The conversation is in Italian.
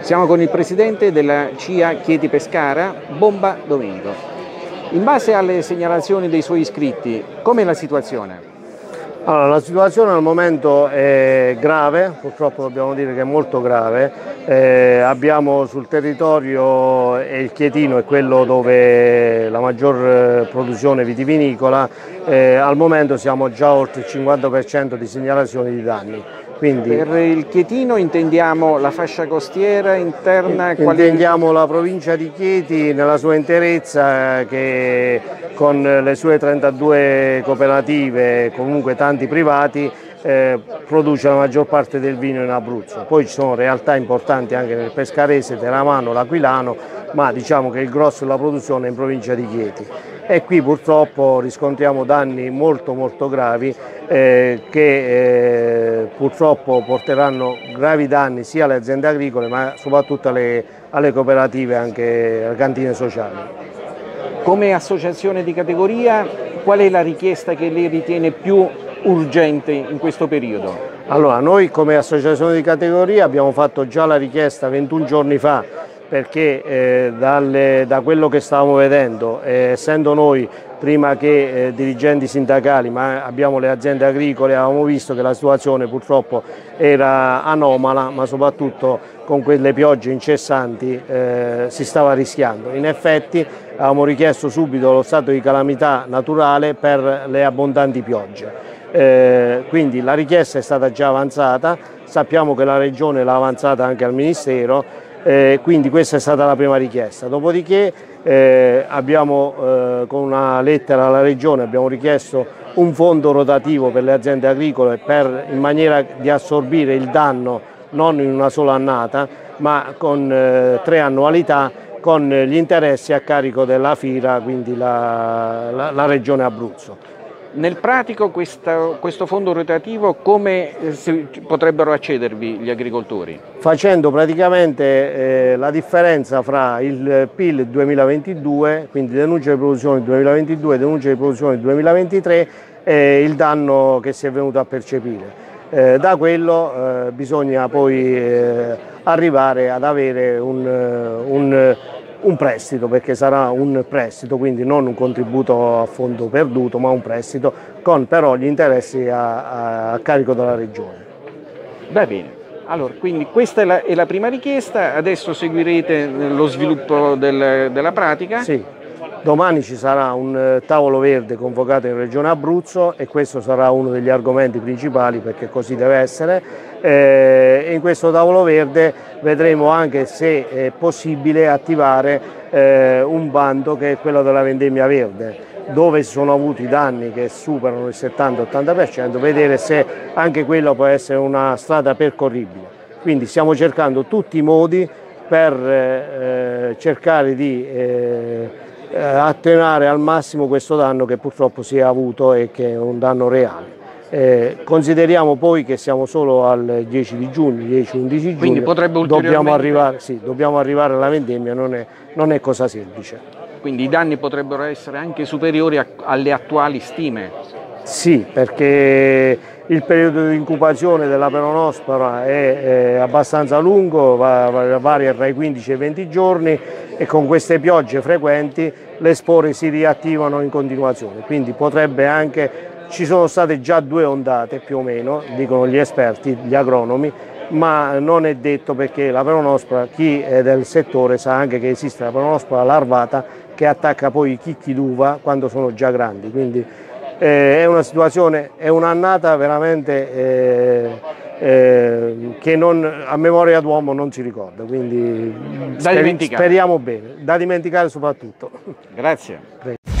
Siamo con il presidente della CIA Chieti Pescara, Bomba Domenico. In base alle segnalazioni dei suoi iscritti, com'è la situazione? Allora, la situazione al momento è grave, purtroppo dobbiamo dire che è molto grave. Eh, abbiamo sul territorio, il Chietino è quello dove la maggior eh, produzione vitivinicola, eh, al momento siamo già oltre il 50% di segnalazioni di danni. Quindi, per il Chietino intendiamo la fascia costiera interna? Intendiamo quali... la provincia di Chieti nella sua interezza che con le sue 32 cooperative, comunque tanti privati, eh, produce la maggior parte del vino in Abruzzo. Poi ci sono realtà importanti anche nel Pescarese, Teramano, l'Aquilano, ma diciamo che il grosso della produzione è in provincia di Chieti e qui purtroppo riscontriamo danni molto molto gravi eh, che eh, purtroppo porteranno gravi danni sia alle aziende agricole ma soprattutto alle, alle cooperative anche alle cantine sociali. Come associazione di categoria qual è la richiesta che lei ritiene più urgente in questo periodo? Allora, noi come associazione di categoria abbiamo fatto già la richiesta 21 giorni fa perché eh, dalle, da quello che stavamo vedendo, eh, essendo noi prima che eh, dirigenti sindacali, ma abbiamo le aziende agricole, avevamo visto che la situazione purtroppo era anomala, ma soprattutto con quelle piogge incessanti eh, si stava rischiando. In effetti avevamo richiesto subito lo stato di calamità naturale per le abbondanti piogge. Eh, quindi la richiesta è stata già avanzata, sappiamo che la Regione l'ha avanzata anche al Ministero, eh, quindi questa è stata la prima richiesta. Dopodiché eh, abbiamo eh, con una lettera alla Regione abbiamo richiesto un fondo rotativo per le aziende agricole per, in maniera di assorbire il danno non in una sola annata ma con eh, tre annualità con gli interessi a carico della FIRA, quindi la, la, la Regione Abruzzo. Nel pratico questa, questo fondo rotativo come eh, potrebbero accedervi gli agricoltori? Facendo praticamente eh, la differenza fra il PIL 2022, quindi denuncia di produzione 2022 e denuncia di produzione 2023 e il danno che si è venuto a percepire. Eh, da quello eh, bisogna poi eh, arrivare ad avere un, un un prestito perché sarà un prestito, quindi non un contributo a fondo perduto ma un prestito con però gli interessi a, a, carico della regione. Va bene. Allora, quindi questa è la, è la, prima richiesta, adesso seguirete lo sviluppo del, della pratica? Sì, domani ci sarà un eh, tavolo verde convocato in Regione Abruzzo e questo sarà uno degli argomenti principali perché così deve essere. Eh, in questo tavolo verde vedremo anche se è possibile attivare eh, un bando che è quello della vendemmia verde dove si sono avuti danni che superano il 70-80%, vedere se anche quello può essere una strada percorribile. Quindi stiamo cercando tutti i modi per eh, cercare di eh, attenuare al massimo questo danno che purtroppo si è avuto e che è un danno reale. Eh, consideriamo poi che siamo solo al 10 di giugno, 10-11 giugno, potrebbe dobbiamo arrivare, sì, dobbiamo arrivare alla vendemmia, non è, non è, cosa semplice. Quindi i danni potrebbero essere anche superiori a, alle attuali stime? Sì, perché il periodo di incubazione della peronospora è, è abbastanza lungo, va, varia tra i 15 e i 20 giorni e con queste piogge frequenti le spore si riattivano in continuazione, quindi potrebbe anche ci sono state già due ondate più o meno, dicono gli esperti, gli agronomi, ma non è detto perché la peronospora, chi è del settore sa anche che esiste la peronospora larvata che attacca poi i chicchi d'uva quando sono già grandi, quindi eh, è una situazione, è un'annata veramente eh, eh, che non, a memoria d'uomo non si ricorda, quindi speri, speriamo bene, da dimenticare soprattutto. Grazie.